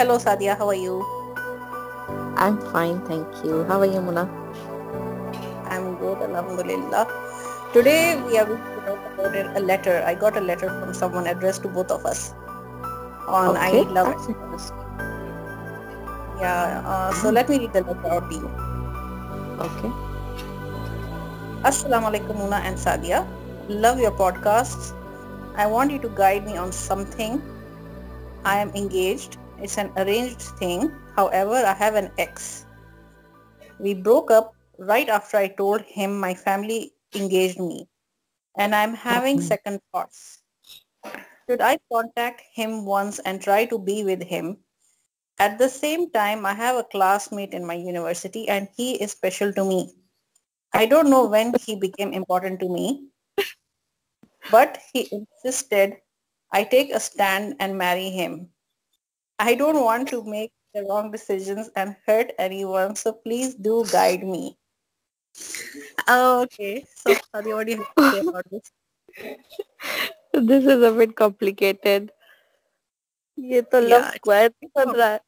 Hello, Sadia. How are you? I'm fine, thank you. How are you, Muna? I'm good, Alhamdulillah. Today we are going to talk about a letter. I got a letter from someone addressed to both of us on I Okay, Need Love. that's. Yeah, uh, so let me read the letter out to you. Okay. Assalamu alaikum, Muna and Sadia. Love your podcasts. I want you to guide me on something. I am engaged. It's an arranged thing. However, I have an ex. We broke up right after I told him my family engaged me. And I'm having Okay. second thoughts. Should I contact him once and try to be with him? At the same time, I have a classmate in my university and he is special to me. I don't know when he became important to me, but he insisted I take a stand and marry him. I don't want to make the wrong decisions and hurt anyone, so please do guide me. Oh, okay. So, Sadia, what do you have to say about this? This is a bit complicated. ये तो love Yeah, it's- square नहीं बन रहा है.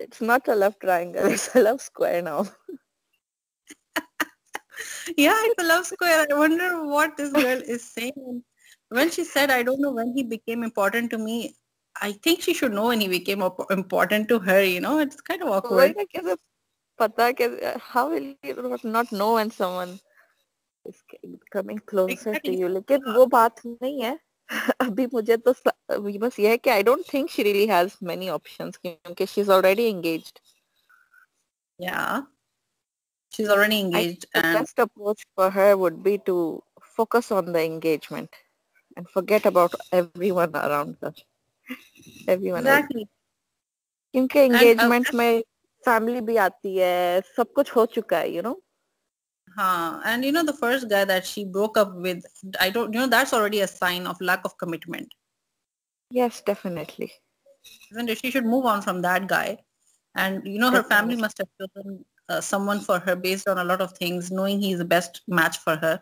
It's not a love triangle. It's a love square now. Yeah, it's a love square. I wonder what this girl is saying. When she said, I don't know when he became important to me, I think she should know when he became op- important to her, you know? It's kind of awkward. वही कैसे पता कैसे how will you not- not know when someone is coming closer to Exactly. you? लेकिन वो बात नहीं है. अभी मुझे तो स- अभी बस ये है कि I don't think she really has many options क्योंकि she's already engaged. Yeah. She's already I engaged think the and best approach for her would be to focus on the engagement and forget about everyone around her. Everyone else. exactly. क्योंकि uh, engagement में family भी आती है, सब कुछ हो चुका है, you know. Huh. And you know, the first guy that she broke up with, I don't, you know, that's already a sign of lack of commitment. Yes, definitely. Isn't it? She should move on from that guy. And you know, her family Definitely. must have chosen uh, someone for her based on a lot of things, knowing he's the best match for her.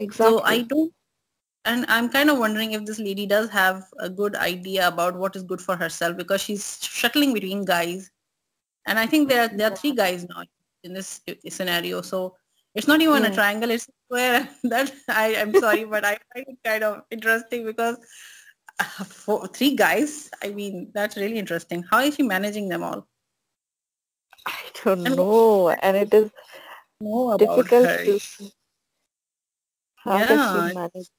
Exactly. So I don't, and I'm kind of wondering if this lady does have a good idea about what is good for herself because she's shuttling between guys. And I think there are, there are three guys now in this scenario. So it's not even a triangle, it's a square. that I, I'm sorry, but I find it kind of interesting because uh, for three guys, I mean, that's really interesting. How is she managing them all? I don't And- know, and it is Know difficult her. to see. How Yeah. does she manage?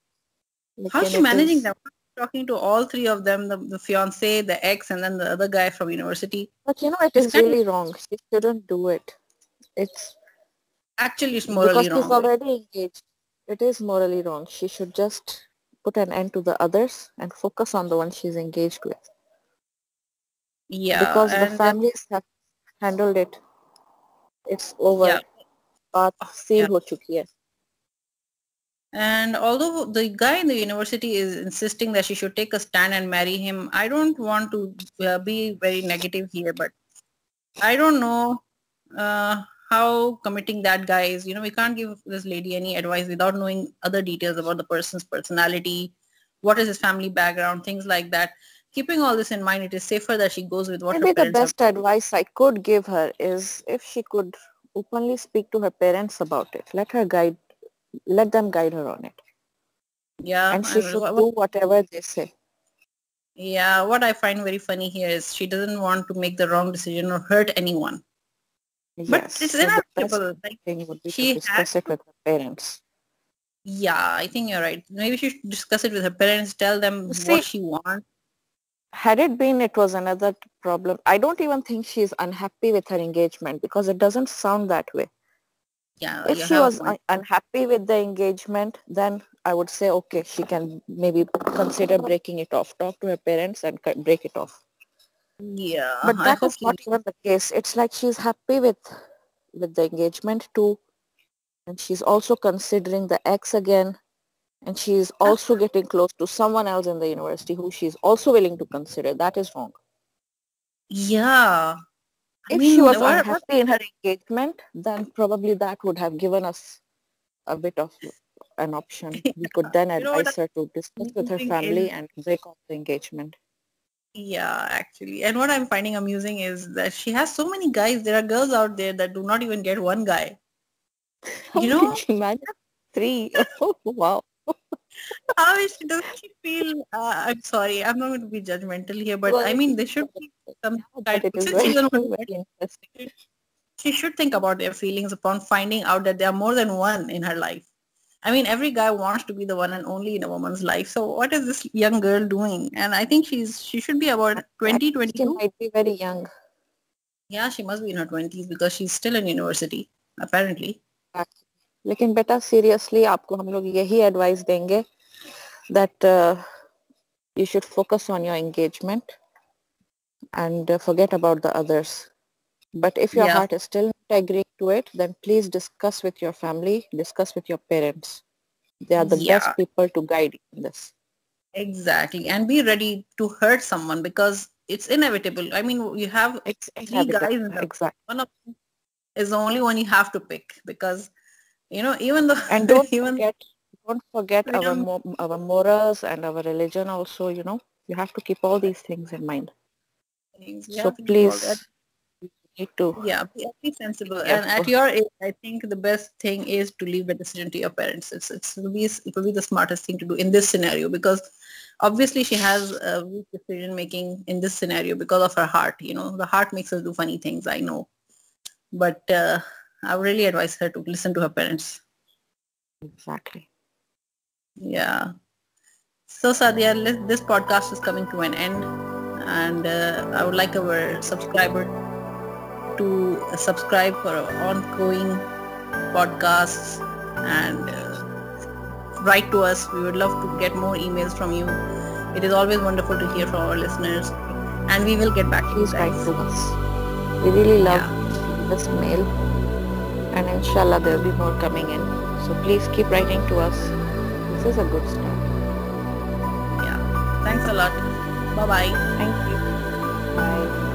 How's लेकिन she it managing is- them? Talking to all three of them, the, the fiance, the ex, and then the other guy from university. But you know, it It's is kind of- really wrong. She shouldn't do it. It's Actually, it's morally because wrong. she's already engaged. It is morally wrong. She should just put an end to the others and focus on the one she's engaged with. yeah, because the and then- families have handled it. It's over. Yeah. बात seal Yeah. हो चुकी है. and although the guy in the university is insisting that she should take a stand and marry him, I don't want to uh, be very negative here, but I don't know uh, how committing that guy is. You know, we can't give this lady any advice without knowing other details about the person's personality, what is his family background, things like that. Keeping all this in mind, it is safer that she goes with what Maybe her the parents have best advice I could give her is if she could openly speak to her parents about it. Let her guide, let them guide her on it. yeah, and she should what- do whatever they say. Yeah, what I find very funny here is she doesn't want to make the wrong decision or hurt anyone. But yes. it's so inevitable. Like, thing would be she to discuss it with her parents. yeah, I think you're right. Maybe she should discuss it with her parents, tell them See- what she wants. Had it been, it was another problem. I don't even think she's unhappy with her engagement because it doesn't sound that way. Yeah, if she was un- unhappy with the engagement, then I would say, okay, she can maybe consider breaking it off. Talk to her parents and break it off. yeah, But that is not even the case. It's like she's happy with with the engagement too, and she's also considering the ex again, and she's also getting close to someone else in the university who she's also willing to consider. That is wrong. yeah. I if mean, she was what- unhappy in her engagement, then probably that would have given us a bit of an option. We could then You know advise her to discuss with her family is- and break off the engagement. Yeah, actually. And what I'm finding amusing is that she has so many guys. There are girls out there that do not even get one guy. You know? Imagine three. Oh, wow. How is she, does she feel, uh, I'm sorry, I'm not going to be judgmental here, but Well, I mean, they should be some But kind it is since very, she's on one- very interesting. she should think about their feelings upon finding out that there are more than one in her life. I mean, every guy wants to be the one and only in a woman's life. So what is this young girl doing? And I think she's she should be about 20, She 22. might be very young. Yeah, she must be in her 20s because she's still in university, apparently. लेकिन बेटा seriously आपको हम लोग यही advice देंगे that uh, you should focus on your engagement and uh, forget about the others. But if your Yeah. heart is still not agreeing to it, then please discuss with your family, discuss with your parents. They are the Yeah. best people to guide in this. Exactly. And be ready to hurt someone because it's inevitable. I mean, you have It's three guys in the Exactly. one of them is the only one you have to pick because you know even though And don't even forget, don't forget our freedom- our morals and our religion also. You know, you have to keep all these things in mind. Things, we so have to do please, you need to. yeah be, be sensible. Yeah, and at your age i think the best thing is to leave the decision to your parents. It's, it's it will be it will be the smartest thing to do in this scenario because obviously she has a weak decision making in this scenario because of her heart you know. The heart makes us do funny things i know. But uh, i would really advise her to listen to her parents. Exactly. yeah. So sadia this podcast is coming to an end and uh, i would like our subscriber to subscribe for our ongoing podcasts and uh, write to us we would love to get more emails from you it is always wonderful to hear from our listeners and we will get back to you Please write to us. We really love this mail, and inshallah there will be more coming in. So please keep writing to us. This is a good start. yeah thanks a lot bye bye Thank you. Bye.